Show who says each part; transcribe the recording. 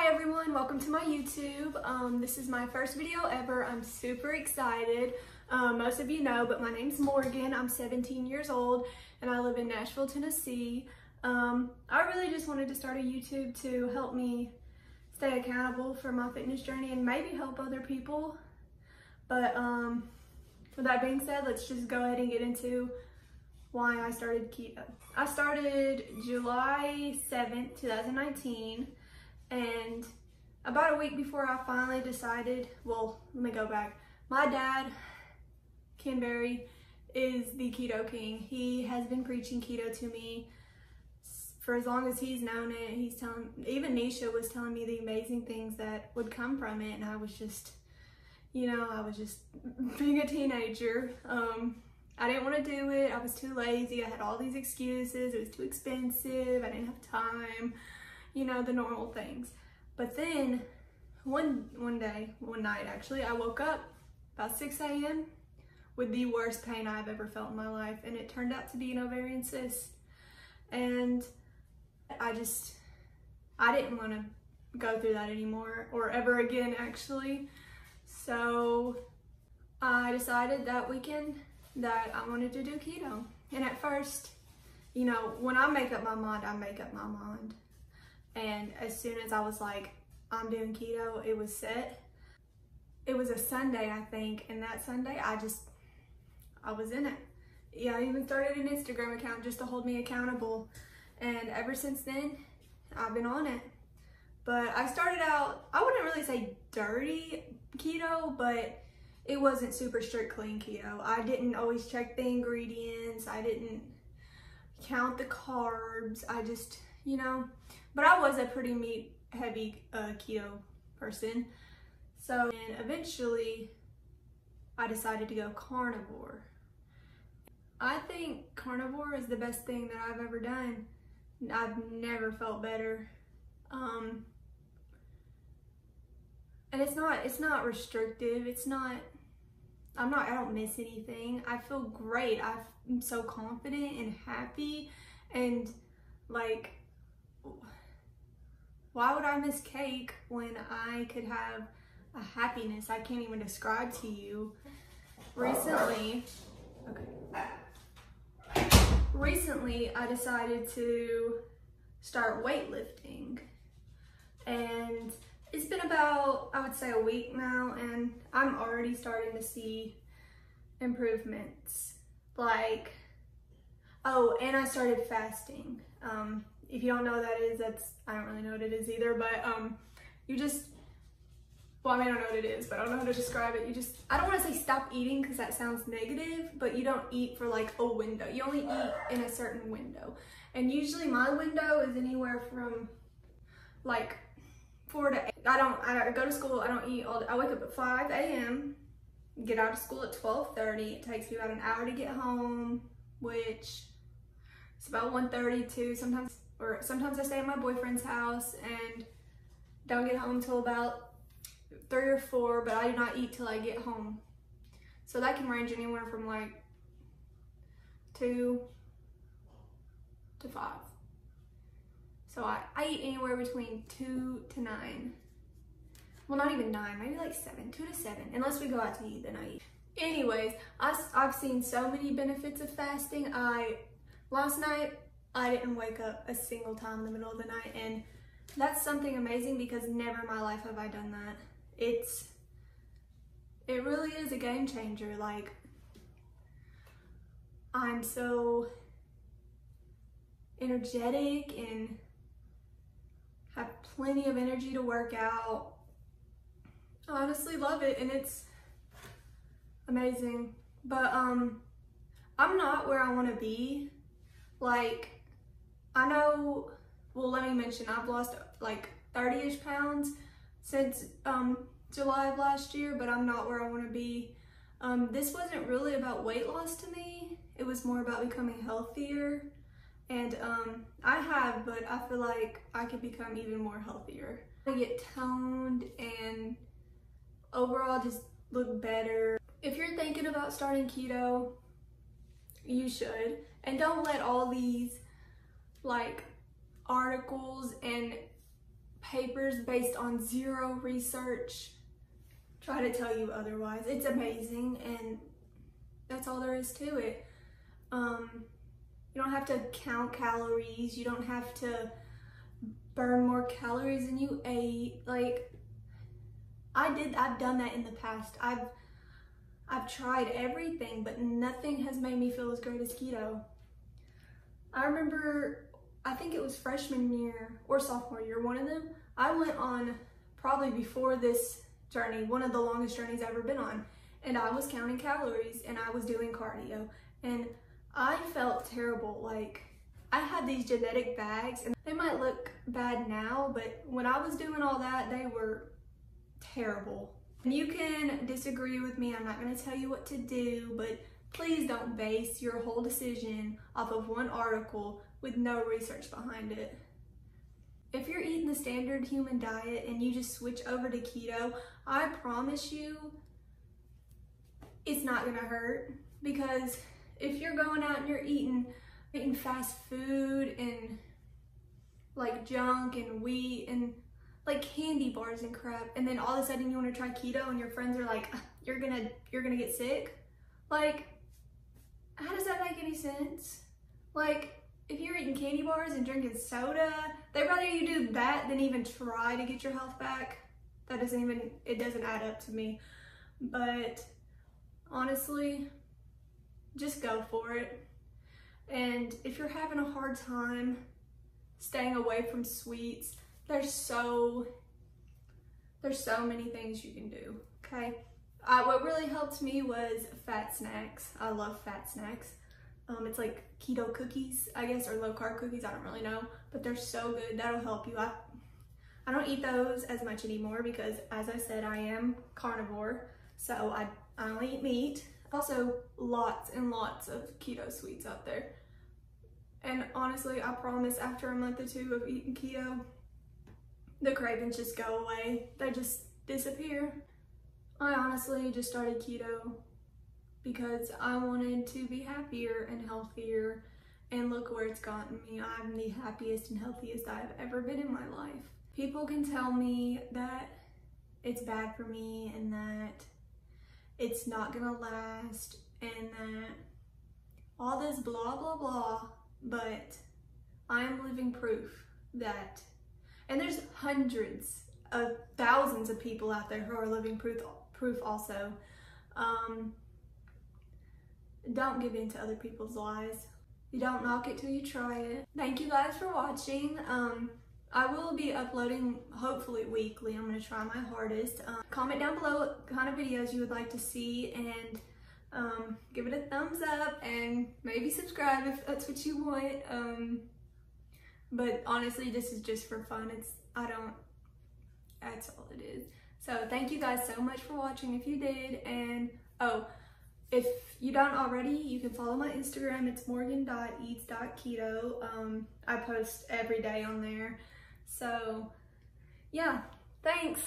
Speaker 1: Hi everyone, welcome to my YouTube. Um, this is my first video ever. I'm super excited. Um, most of you know, but my name's Morgan. I'm 17 years old and I live in Nashville, Tennessee. Um, I really just wanted to start a YouTube to help me stay accountable for my fitness journey and maybe help other people. But um, with that being said, let's just go ahead and get into why I started keto. I started July 7th, 2019 and about a week before I finally decided, well, let me go back. My dad, Ken Berry, is the keto king. He has been preaching keto to me for as long as he's known it. He's telling, even Neisha was telling me the amazing things that would come from it. And I was just, you know, I was just being a teenager. Um, I didn't want to do it. I was too lazy. I had all these excuses. It was too expensive. I didn't have time you know, the normal things. But then one one day, one night actually, I woke up about 6 a.m. with the worst pain I've ever felt in my life. And it turned out to be an ovarian cyst. And I just, I didn't want to go through that anymore or ever again actually. So I decided that weekend that I wanted to do keto. And at first, you know, when I make up my mind, I make up my mind. And as soon as I was like, I'm doing keto, it was set. It was a Sunday, I think, and that Sunday I just, I was in it. Yeah, I even started an Instagram account just to hold me accountable. And ever since then, I've been on it. But I started out, I wouldn't really say dirty keto, but it wasn't super strict clean keto. I didn't always check the ingredients. I didn't count the carbs. I just, you know, but I was a pretty meat heavy uh, keto person. So and eventually I decided to go carnivore. I think carnivore is the best thing that I've ever done. I've never felt better. Um, and it's not it's not restrictive. It's not I'm not I don't miss anything. I feel great. I'm so confident and happy and like why would I miss cake when I could have a happiness I can't even describe to you? Recently, okay. Recently, I decided to start weightlifting. And it's been about, I would say, a week now, and I'm already starting to see improvements. Like, oh, and I started fasting. Um, if you don't know what that is, that's, I don't really know what it is either, but um, you just, well, I mean, I don't know what it is, but I don't know how to describe it. You just, I don't want to say stop eating because that sounds negative, but you don't eat for like a window. You only eat in a certain window. And usually my window is anywhere from like four to eight. I don't, I go to school, I don't eat all, day. I wake up at 5 a.m., get out of school at 12.30. It takes me about an hour to get home, which it's about 1.32. Sometimes or sometimes I stay at my boyfriend's house and don't get home till about three or four, but I do not eat till I get home. So that can range anywhere from like two to five. So I, I eat anywhere between two to nine. Well, not even nine, maybe like seven, two to seven, unless we go out to eat, then I eat. Anyways, I, I've seen so many benefits of fasting. I, last night, I didn't wake up a single time in the middle of the night and that's something amazing because never in my life have I done that. It's, it really is a game changer. Like, I'm so energetic and have plenty of energy to work out. I honestly love it and it's amazing. But um, I'm not where I want to be. Like, I know, well, let me mention, I've lost like 30-ish pounds since um, July of last year, but I'm not where I want to be. Um, this wasn't really about weight loss to me. It was more about becoming healthier. And um, I have, but I feel like I could become even more healthier. I get toned and overall just look better. If you're thinking about starting keto, you should. And don't let all these like articles and papers based on zero research try to tell you otherwise. It's amazing and that's all there is to it. Um, you don't have to count calories. You don't have to burn more calories than you ate. Like I did, I've done that in the past. I've, I've tried everything, but nothing has made me feel as great as keto. I remember, I think it was freshman year or sophomore year, one of them, I went on probably before this journey, one of the longest journeys I've ever been on. And I was counting calories and I was doing cardio. And I felt terrible. Like, I had these genetic bags and they might look bad now, but when I was doing all that, they were terrible. And you can disagree with me. I'm not going to tell you what to do, but please don't base your whole decision off of one article with no research behind it. If you're eating the standard human diet and you just switch over to keto, I promise you it's not gonna hurt because if you're going out and you're eating eating fast food and like junk and wheat and like candy bars and crap and then all of a sudden you want to try keto and your friends are like you're gonna you're gonna get sick like how does that make any sense like if you're eating candy bars and drinking soda, they'd rather you do that than even try to get your health back. That doesn't even, it doesn't add up to me. But honestly, just go for it. And if you're having a hard time staying away from sweets, there's so, there's so many things you can do, okay? Uh, what really helped me was Fatsnax. I love Fatsnax. Um, it's like keto cookies, I guess, or low carb cookies. I don't really know, but they're so good. That'll help you. I, I don't eat those as much anymore because, as I said, I am carnivore. So I, I only eat meat. Also, lots and lots of keto sweets out there. And honestly, I promise after a month or two of eating keto, the cravings just go away. They just disappear. I honestly just started keto because I wanted to be happier and healthier and look where it's gotten me. I'm the happiest and healthiest I've ever been in my life. People can tell me that it's bad for me and that it's not gonna last and that all this blah blah blah, but I am living proof that, and there's hundreds of thousands of people out there who are living proof, proof also. Um, don't give in to other people's lies. You don't knock it till you try it. Thank you guys for watching. Um, I will be uploading hopefully weekly. I'm going to try my hardest. Um, comment down below what kind of videos you would like to see and um, give it a thumbs up and maybe subscribe if that's what you want. Um, but honestly, this is just for fun. It's, I don't, that's all it is. So thank you guys so much for watching if you did. And, oh, if you don't already, you can follow my Instagram. It's morgan.eats.keto. Um, I post every day on there. So, yeah, thanks.